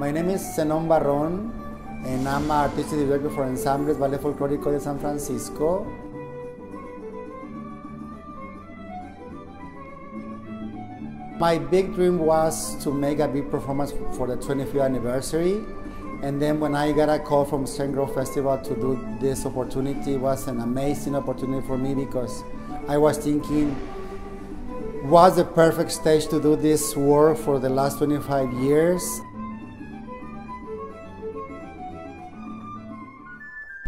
My name is Zenon Barron, and I'm artistic director for Ensambles Ballet Folclórico de San Francisco. My big dream was to make a big performance for the 25th anniversary. And then when I got a call from Stern Grove Festival to do this opportunity, it was an amazing opportunity for me because I was thinking, was the perfect stage to do this work for the last 25 years.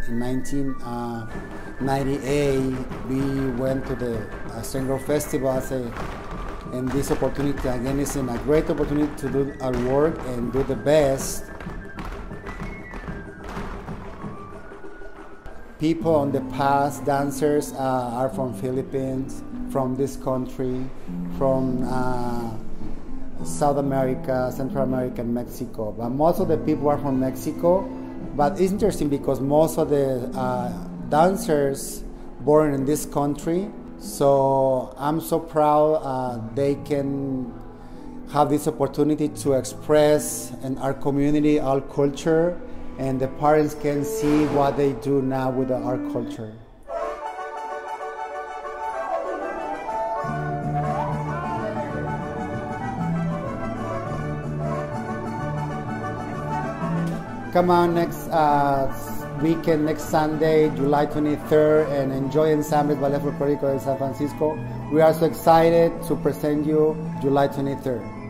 In 1998, we went to the uh, Festival as a and this opportunity again is a great opportunity to do our work and do the best. People on the past, dancers, uh, are from Philippines, from this country, from uh, South America, Central America, and Mexico. But most of the people are from Mexico. But it's interesting because most of the uh, dancers born in this country so I'm so proud uh, they can have this opportunity to express in our community our culture and the parents can see what they do now with our culture. Come on next uh, weekend next Sunday, July 23rd, and enjoy Ensambles Ballet Folclórico in San Francisco. We are so excited to present you July 23rd.